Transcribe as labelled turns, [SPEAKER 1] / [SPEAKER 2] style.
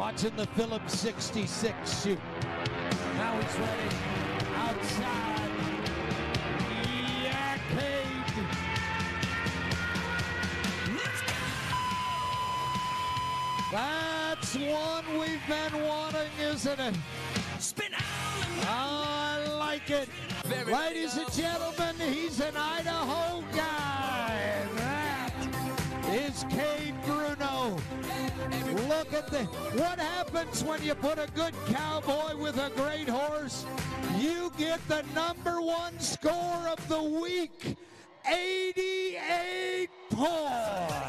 [SPEAKER 1] watching the Phillips 66 chute. Now he's ready. Outside. Yeah, Kade. That's one we've been wanting, isn't it?
[SPEAKER 2] Spin out
[SPEAKER 1] I like it.
[SPEAKER 2] Very
[SPEAKER 1] Ladies and gentlemen, he's an Idaho guy. That is Kade Bruno. Look at the what happens when you put a good cowboy with a great horse? You get the number one score of the week. 88 points.